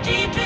Deep. to